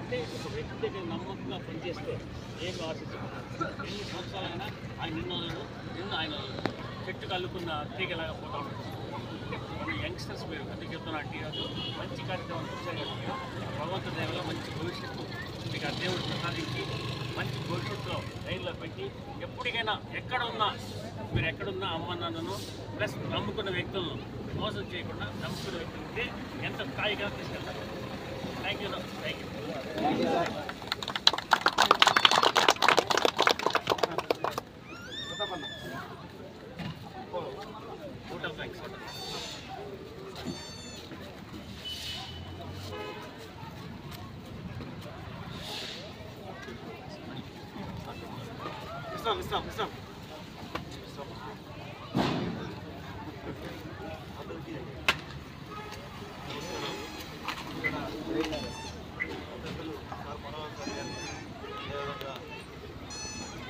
అంటే ఒక వ్యక్తి దగ్గర నమ్మకంగా పనిచేస్తే ఏం ఆశించకుండా ఎన్ని సంవత్సరాలైనా ఆయన నిన్న నిన్న ఆయన చెట్టు కల్లుకున్న తీగలాగా పోతా ఉంటాడు మన యంగ్స్టర్స్ మీరు అందుకే చెప్తున్నా అంటే ఈరోజు మంచి కార్యక్రమం వచ్చారు కదా మీరు భగవంతుడి దేవలో మంచి భవిష్యత్తు మీకు ఆ దేవుడు ప్రసాదించి మంచి భవిష్యత్తులో లైన్లో పెట్టి ఎప్పటికైనా ఎక్కడున్నా మీరు ఎక్కడున్నా అమ్మ నాన్నను ప్లస్ నమ్ముకున్న వ్యక్తులను మోసం చేయకుండా నమ్ముకున్న వ్యక్తులకి ఎంత స్థాయిగా తీసుకెళ్తారు? Thank you thank you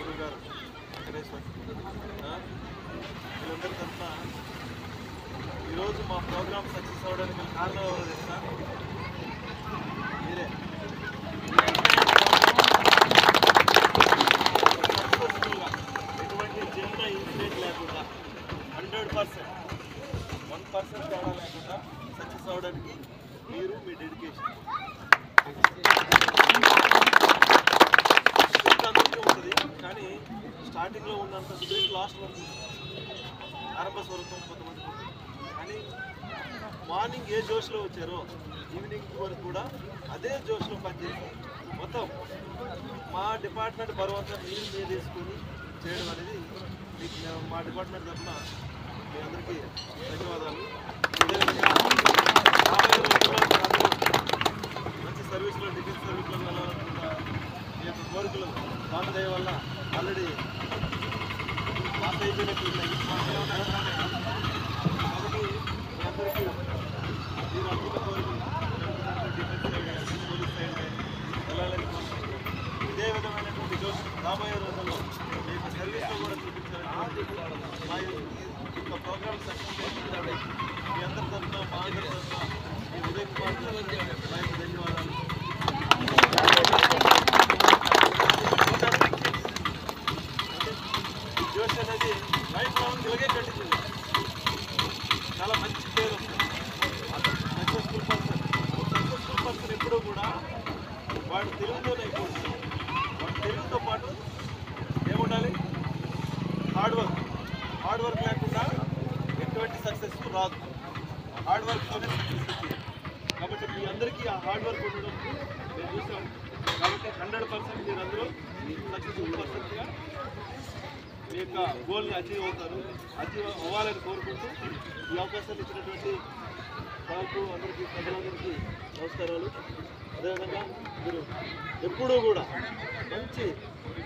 Venkateshwar ఆ, వీళ్ళందరి తరఫున ఈరోజు మా ప్రోగ్రామ్ సక్సెస్ అవ్వడానికి కారణం ఎవరు తెలుసా? మీరే సక్సెస్ఫుల్గా ఎటువంటి చిన్న ఇన్సిడెంట్ లేకుండా హండ్రెడ్ పర్సెంట్ వన్ పర్సెంట్ తేడా సక్సెస్ అవడానికి మీరు మీ డెడికేషన్ ఉంటుంది కానీ స్టార్టింగ్లో ఉన్నంత స్పిరిట్ లాస్ట్ వరకు ఆరంభ స్వరూపం కొంతమంది కానీ మార్నింగ్ ఏ జోష్లో వచ్చారో ఈవినింగ్ వరకు కూడా అదే జోష్లో పనిచేసి మొత్తం మా డిపార్ట్మెంట్ బరువంతా మీరు మీరు తీసుకొని చేయడం అనేది మీకు మా డిపార్ట్మెంట్ తరఫున మీ అందరికీ ధన్యవాదాలు. మంచి సర్వీస్లో డిఫెన్స్ సర్వీస్లో వెళ్ళాలనుకున్న మీ యొక్క కోరికలు దాని దయ వల్ల ఆల్రెడీ పాస్ అయిపోయినట్టు ఉన్నాయి కాబట్టి మీ అందరికీ మీరు అనుకున్న కోరికలు డిఫెన్స్ సైడ్ కానీ పోలీస్ సైడ్ కానీ వెళ్ళాలని కోరుకుంటున్నాను. ఇదే విధమైనటువంటి జోష్ రాబోయే రోజుల్లో మీకు సర్వీస్లో కూడా చూపించాలని మా యొక్క ప్రోగ్రామ్ సక్సెస్ చేయించడానికి మీ అందరి తరఫున మా అందరి తరఫున మీ ఉదయ్ కుమార్ మా యొక్క ధన్యవాదాలు జోష్ అనేది లైఫ్ లాంగ్ ఇలాగే చాలా మంచి పేరు సక్సెస్ఫుల్ పర్సన్ సక్సెస్ఫుల్ పర్సన్ ఎప్పుడూ కూడా వాడు అయిపోతుంది వాడు తెలుగుతో పాటు ఏముండాలి హార్డ్ వర్క్ హార్డ్ వర్క్ లేకుండా ఎటువంటి సక్సెస్ రాదు. హార్డ్ వర్క్తోనే సక్సెస్ వచ్చింది. కాబట్టి మీ అందరికీ ఆ హార్డ్ వర్క్ ఉండడం మేము చూసాం. కాబట్టి హండ్రెడ్ పర్సెంట్ మీరు అందరూ సక్సెస్ఫుల్ పర్సెంట్గా మీ యొక్క గోల్ని అచీవ్ అవుతారు. అచీవ్ అవ్వాలని కోరుకుంటూ ఈ అవకాశాలు ఇచ్చినటువంటి సార్కు అందరికీ ప్రజలందరికీ నమస్కారాలు. అదేవిధంగా మీరు ఎప్పుడూ కూడా మంచి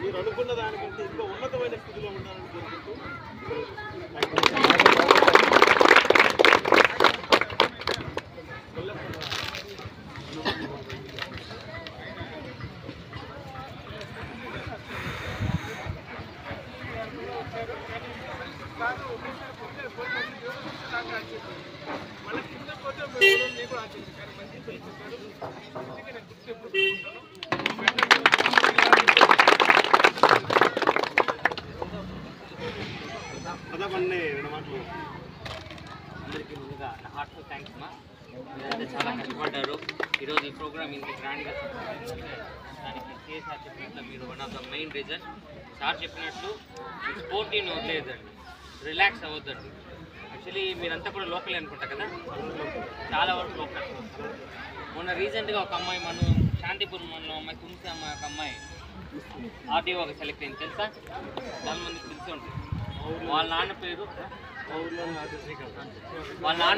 మీరు అనుకున్న దానికంటే ఇంకా ఉన్నతమైన స్థితిలో ఉండాలని కోరుకుంటూ పదమన్నే రెండు మాటలు అందరికీ ముందుగా నా హార్ట్ఫుల్ థ్యాంక్స్ మా. మీరైతే చాలా కష్టపడ్డారు. ఈరోజు ఈ ప్రోగ్రామ్ ఇంత గ్రాండ్గా దానికి కేసీఆర్ చెప్పినట్లు మీరు one of the main reason sir చెప్పినట్లు స్పోర్టీని వదిలేదండి రిలాక్స్ అవ్వద్దండి. యాక్చువల్లీ మీరంతా కూడా లోకల్ అనుకుంటా కదా? చాలా వరకు లోకల్. మొన్న రీసెంట్గా ఒక అమ్మాయి మనం శాంతిపురం మన అమ్మాయి తుమ్సి అమ్మాయి ఒక అమ్మాయి ఆర్టీఓగా సెలెక్ట్ అయింది తెలుసా? చాలా మందికి తెలిసి ఉంటుంది. వాళ్ళ నాన్న పేరు? వాళ్ళ నాన్న